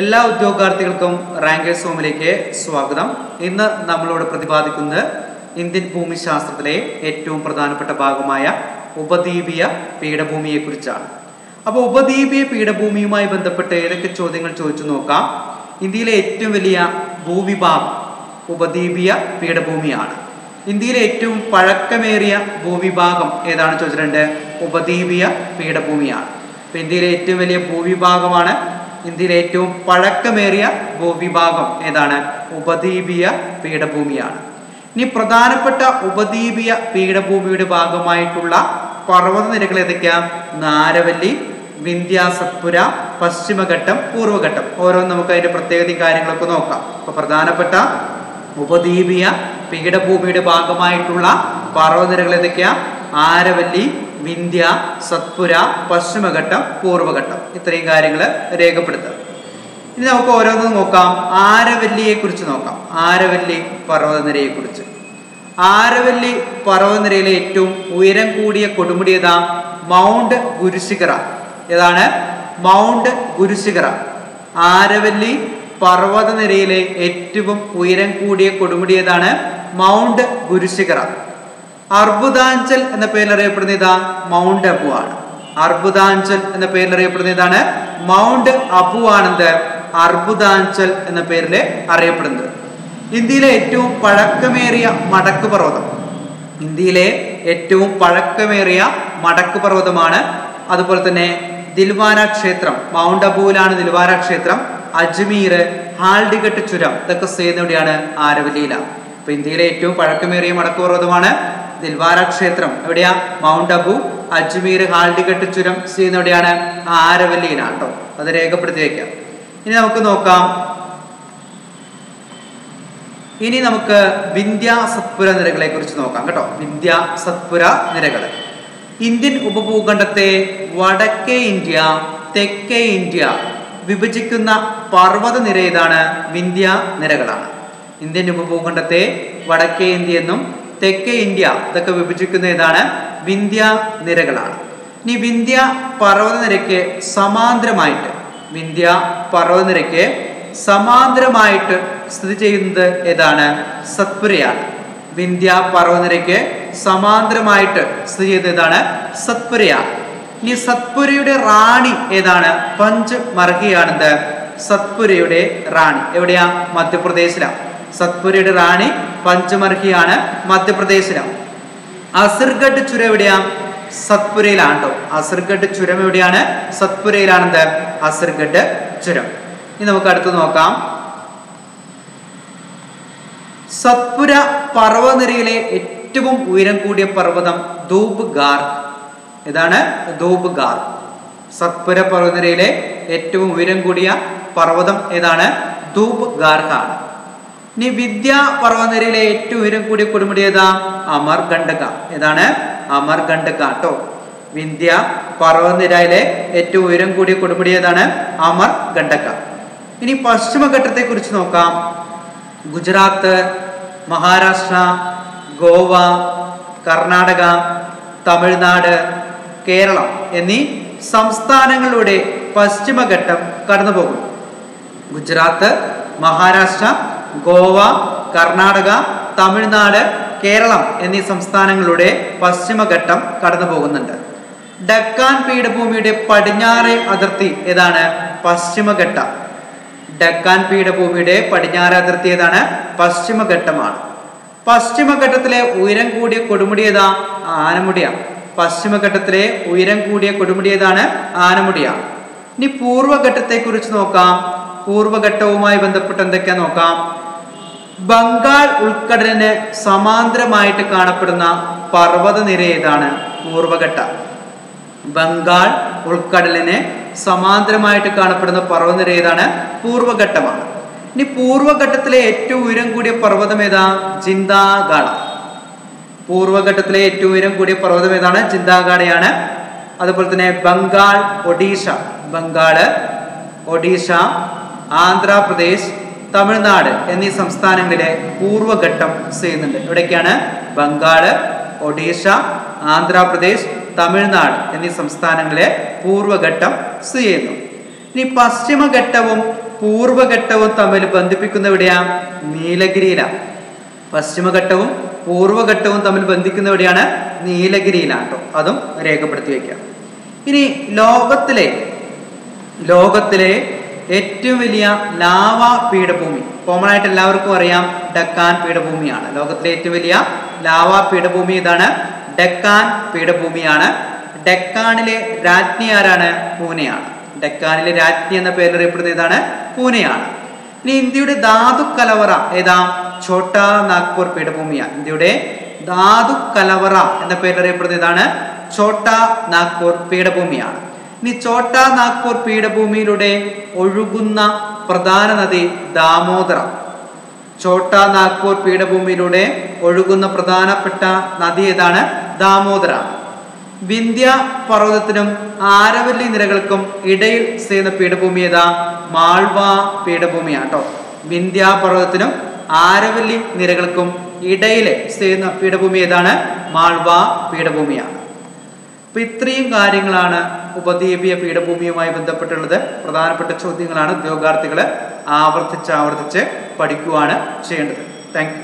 എല്ലാ ഉദ്യോഗാർത്ഥികൾക്കും റാങ്കേഴ്സ് ഹോമിലേക്ക് സ്വാഗതം. ഇന്ന് നമ്മളോട് പ്രതിപാദിക്കുന്നത് ഇന്ത്യൻ ഭൂമിശാസ്ത്രത്തിലെ ഏറ്റവും പ്രധാനപ്പെട്ട ഭാഗമായ ഉപദ്വീപീയ പീഠഭൂമിയെക്കുറിച്ചാണ്. അപ്പോൾ ഉപദ്വീപീയ പീഠഭൂമിയുമായി ബന്ധപ്പെട്ട് ഏതൊക്കെ ചോദ്യങ്ങൾ ചോദിച്ചു നോക്കാം. ഇന്ത്യയിലെ ഏറ്റവും വലിയ ഭൂവിഭാഗം ഉപദ്വീപീയ പീഠഭൂമിയാണ്. ഇന്ത്യയിലെ ഏറ്റവും പഴക്കമേറിയ ഭൂവിഭാഗം ഏതാണ് ചോദിച്ചിട്ടുണ്ട്? ഉപദ്വീപീയ പീഠഭൂമിയാണ്. ഇന്ത്യയിലെ ഏറ്റവും വലിയ ഭൂവിഭാഗമാണ് ഇന്ത്യയിലെ ഏറ്റവും പഴക്കമേറിയ ഭൂവിഭാഗം ഏതാണ്? ഉപദ്വീപീയ പീഠഭൂമിയാണ്. ഇനി പ്രധാനപ്പെട്ട ഉപദ്വീപീയ പീഠഭൂമിയുടെ ഭാഗമായിട്ടുള്ള പർവതനിരകൾ ഏതൊക്കെയാ? നാരവല്ലി വിന്ധ്യാസപുര പശ്ചിമഘട്ടം പൂർവഘട്ടം ഓരോന്നും നമുക്ക് അതിന്റെ പ്രത്യേകതയും കാര്യങ്ങളൊക്കെ നോക്കാം. അപ്പൊ പ്രധാനപ്പെട്ട ഉപദ്വീപീയ പീഠഭൂമിയുടെ ഭാഗമായിട്ടുള്ള പർവതനിരകൾ ഏതൊക്കെയാ? ആരവല്ലി വിന്ധ്യ സത്പുര പശ്ചിമഘട്ടം പൂർവഘട്ടം ഇത്രയും കാര്യങ്ങൾ രേഖപ്പെടുത്തുക. ഇനി നമുക്ക് ഓരോന്നും നോക്കാം. ആരവല്ലിയെ കുറിച്ച് നോക്കാം. ആരവല്ലി പർവതനിരയെ കുറിച്ച് ആരവല്ലി പർവതനിരയിലെ ഏറ്റവും ഉയരം കൂടിയ കൊടുമുടി ഏതാ? മൗണ്ട് ഗുരുശിഖറ ഏതാണ്? മൗണ്ട് ഗുരുശിഖറ ആരവല്ലി പർവതനിരയിലെ ഏറ്റവും ഉയരം കൂടിയ കൊടുമുടി ഏതാണ്? മൗണ്ട് ഗുരുശിഖറ അർബുദാഞ്ചൽ എന്ന പേരിൽ അറിയപ്പെടുന്ന ഇതാ മൗണ്ട് അബു ആണ്. അർബുദാഞ്ചൽ എന്ന പേരിൽ അറിയപ്പെടുന്ന ഇതാണ് മൗണ്ട് അബു ആണെന്ത്? അർബുദാഞ്ചൽ എന്ന പേരിൽ അറിയപ്പെടുന്നത്. ഇന്ത്യയിലെ ഏറ്റവും പഴക്കമേറിയ മടക്ക് പർവതം. ഇന്ത്യയിലെ ഏറ്റവും പഴക്കമേറിയ മടക്ക് പർവതമാണ് അതുപോലെ തന്നെ ദിൽവാര ക്ഷേത്രം. മൗണ്ട് അബുവിലാണ് ദിൽവാര ക്ഷേത്രം. അജ്മീർ ഹാൽഡിഗട്ട് ചുരം ഇതൊക്കെ ചെയ്യുന്നവിടെയാണ് ആരവലിയിലാണ്. അപ്പൊ ഇന്ത്യയിലെ ഏറ്റവും പഴക്കമേറിയ മടക്ക് പർവതമാണ് ദിൽവാര ക്ഷേത്രം എവിടെയാ? മൗണ്ട് അബു അജ്മീർ ഹാൽഡിഘട്ട് ചുരം ചെയ്യുന്ന എവിടെയാണ്? ആരവല്ലിയിലാണ് കേട്ടോ അത് രേഖപ്പെടുത്തി വയ്ക്കാം ഇനി നമുക്ക് നോക്കാം. ഇനി നമുക്ക് വിന്ധ്യ സത്പുര നിരകളെ കുറിച്ച് നോക്കാം കേട്ടോ. വിന്ധ്യ സത്പുര നിരകൾ ഇന്ത്യൻ ഉപഭൂഖണ്ഡത്തെ വടക്കേ ഇന്ത്യ തെക്കേ ഇന്ത്യ വിഭജിക്കുന്ന പർവത നിര ഏതാണ്? വിന്ധ്യ നിരകളാണ്. ഇന്ത്യൻ ഉപഭൂഖണ്ഡത്തെ വടക്കേ ഇന്ത്യ എന്നും തെക്കേ ഇന്ത്യ ഇതൊക്കെ വിഭജിക്കുന്ന ഏതാണ്? വിന്ധ്യ നിരകളാണ്. ഇനി വിന്ധ്യ പർവതനിരയ്ക്ക് സമാന്തരമായിട്ട് വിന്ധ്യ പർവതനിരയ്ക്ക് സമാന്തരമായിട്ട് സ്ഥിതി ചെയ്യുന്നത് ഏതാണ്? സത്പുരയാണ്. വിന്ധ്യ പർവതനിരയ്ക്ക് സമാന്തരമായിട്ട് സ്ഥിതി ചെയ്യുന്നത് ഏതാണ്? സത്പുരയാണ്. ഇനി സത്പുരയുടെ റാണി ഏതാണ്? പഞ്ച് മർഹിയാണെന്ത് സത്പുരയുടെ റാണി. എവിടെയാ? മധ്യപ്രദേശിലാണ് സത്പുരയുടെ റാണി പഞ്ചമർഹിയാണ് മധ്യപ്രദേശിലാണ് അസിർഗഡ് ചുരം എവിടെയാണ് സത്പുരയിലാണ് കേട്ടോ അസിർഗഡ് ചുരം എവിടെയാണ് സത്പുരയിലാണെന്ത്? അസിർഗഡ് ചുരം. ഇനി നമുക്ക് അടുത്ത് നോക്കാം. സത്പുര പർവനിരയിലെ ഏറ്റവും ഉയരം കൂടിയ പർവതം ധൂപ് ഗാർ ഇതാണ് ധൂപ് ഗാർ സത്പുര പർവനിരയിലെ ഏറ്റവും ഉയരം കൂടിയ പർവതം ഏതാണ്? ധൂപ് ഗാർഹാണ് ഇനി വിദ്യ പർവനിരയിലെ ഏറ്റവും ഉയരം കൂടിയ കൊടുമുടി ഏതാ? അമർ ഗണ്ഡക ഏതാണ്? അമർ ഗണ്ഡക കേട്ടോ വിന്ധ്യ പർവനിരയിലെ ഏറ്റവും ഉയരം കൂടിയ കൊടുമുടി ഏതാണ്? അമർ ഇനി പശ്ചിമഘട്ടത്തെ കുറിച്ച് നോക്കാം. ഗുജറാത്ത് മഹാരാഷ്ട്ര ഗോവ കർണാടക തമിഴ്നാട് കേരളം എന്നീ സംസ്ഥാനങ്ങളിലൂടെ പശ്ചിമഘട്ടം കടന്നു പോകും ഗുജറാത്ത് മഹാരാഷ്ട്ര ഗോവ കർണാടക തമിഴ്നാട് കേരളം എന്നീ സംസ്ഥാനങ്ങളുടെ പശ്ചിമഘട്ടം കടന്നു പോകുന്നുണ്ട് ഡക്കാൻ പീഠഭൂമിയുടെ പടിഞ്ഞാറേ അതിർത്തി ഏതാണ്? പശ്ചിമഘട്ടം. ഡക്കാൻ പീഠഭൂമിയുടെ പടിഞ്ഞാറ് അതിർത്തി ഏതാണ്? പശ്ചിമഘട്ടമാണ്. പശ്ചിമഘട്ടത്തിലെ ഉയരം കൂടിയ കൊടുമുടി ഏതാ? ആനമുടിയാണ് പശ്ചിമഘട്ടത്തിലെ ഉയരം കൂടിയ കൊടുമുടി ഏതാണ്? ആനമുടിയാണ് ഇനി പൂർവഘട്ടത്തെ കുറിച്ച് നോക്കാം. പൂർവഘട്ടവുമായി ബന്ധപ്പെട്ട് എന്തൊക്കെയാ നോക്കാം? ബംഗാൾ ഉൾക്കടലിന് സമാന്തരമായിട്ട് കാണപ്പെടുന്ന പർവതനിര ഏതാണ്? പൂർവഘട്ട ബംഗാൾ ഉൾക്കടലിന് സമാന്തരമായിട്ട് കാണപ്പെടുന്ന പർവതനിര ഏതാണ്? പൂർവഘട്ടമാണ് ഇനി പൂർവഘട്ടത്തിലെ ഏറ്റവും ഉയരം കൂടിയ പർവതം ഏതാ? ചിന്താഗാഡ പൂർവഘട്ടത്തിലെ ഏറ്റവും ഉയരം കൂടിയ പർവതം ഏതാണ്? ചിന്താഗാഡയാണ് അതുപോലെ തന്നെ ബംഗാൾ ഒഡീഷ. ബംഗാൾ ഒഡീഷ ആന്ധ്രാപ്രദേശ് തമിഴ്നാട് എന്നീ സംസ്ഥാനങ്ങളിലെ പൂർവഘട്ടം ചെയ്യുന്നുണ്ട്. എവിടേക്കാണ് ബംഗാൾ ഒഡീഷ ആന്ധ്രാപ്രദേശ് തമിഴ്നാട് എന്നീ സംസ്ഥാനങ്ങളിലെ പൂർവഘട്ടം സ്ഥിതി ചെയ്യുന്നു. ഇനി പശ്ചിമഘട്ടവും പൂർവഘട്ടവും തമ്മിൽ ബന്ധിപ്പിക്കുന്ന എവിടെയാ? നീലഗിരിയിലാണ് പശ്ചിമഘട്ടവും പൂർവഘട്ടവും തമ്മിൽ ബന്ധിക്കുന്ന എവിടെയാണ്? നീലഗിരിയിലാണ് കേട്ടോ അതും രേഖപ്പെടുത്തി വയ്ക്കാം ഇനി ലോകത്തിലെ ലോകത്തിലെ ഏറ്റവും വലിയ ലാവ പീഠഭൂമി. കോമൺ ആയിട്ട് എല്ലാവർക്കും അറിയാം ഡക്കാൻ പീഠഭൂമിയാണ്. ലോകത്തിലെ ഏറ്റവും വലിയ ലാവ പീഠഭൂമി ഇതാണ് ഡക്കാൻ പീഠഭൂമിയാണ്. ഡക്കാനിലെ രാജ്ഞി ആരാണ്? പൂനെയാണ്. ഡെക്കാനിലെ രാജ്ഞി എന്ന പേരിൽ അറിയപ്പെടുന്ന ഇതാണ് പൂനെയാണ്. ഇനി ഇന്ത്യയുടെ ധാതു കലവറ ഏതാ? ഛോട്ടാ നാഗ്പൂർ പീഠഭൂമിയാണ്. ഇന്ത്യയുടെ ധാതു കലവറ എന്ന പേരിൽ അറിയപ്പെടുന്ന ഇതാണ് ഛോട്ടാ നാഗ്പൂർ പീഠഭൂമിയാണ്. ഇനി ചോട്ടാ നാഗ്പൂർ പീഠഭൂമിയിലൂടെ ഒഴുകുന്ന പ്രധാന നദി ദാമോദര. ചോട്ടാ നാഗ്പൂർ പീഠഭൂമിയിലൂടെ ഒഴുകുന്ന പ്രധാനപ്പെട്ട നദി ഏതാണ്? ദാമോദര. വിന്ധ്യ പർവതത്തിനും ആരവല്ലി നിരകൾക്കും ഇടയിൽ ചെയ്യുന്ന പീഠഭൂമി ഏതാ? മാൾവ പീഠഭൂമിയാണ് കേട്ടോ വിന്ധ്യ പർവതത്തിനും ആരവല്ലി നിരകൾക്കും ഇടയിലെ ചെയ്യുന്ന പീഠഭൂമി ഏതാണ്? മാൾവ പീഠഭൂമിയാണ്. അപ്പൊ ഇത്രയും കാര്യങ്ങളാണ് ഉപദ്വീപീയ പീഠഭൂമിയുമായി ബന്ധപ്പെട്ടുള്ളത്. പ്രധാനപ്പെട്ട ചോദ്യങ്ങളാണ്. ഉദ്യോഗാർത്ഥികൾ ആവർത്തിച്ച് ആവർത്തിച്ച് പഠിക്കുവാണ് ചെയ്യേണ്ടത്. താങ്ക്